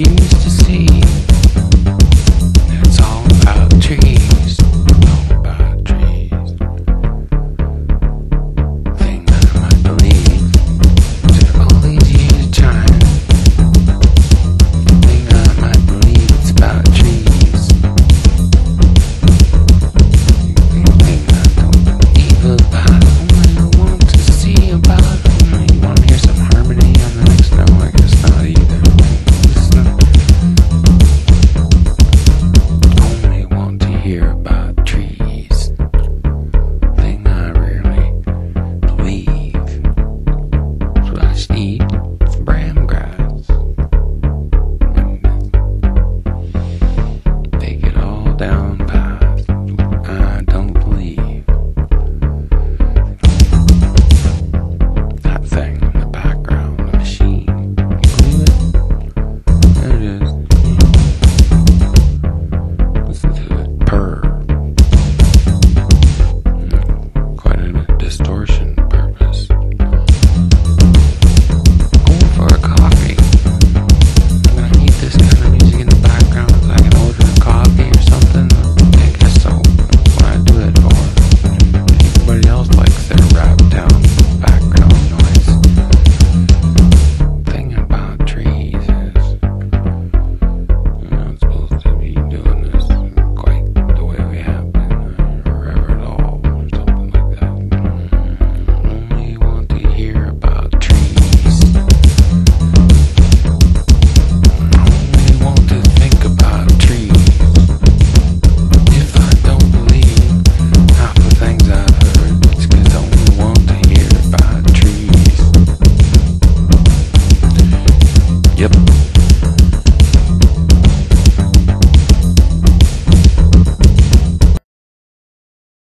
You.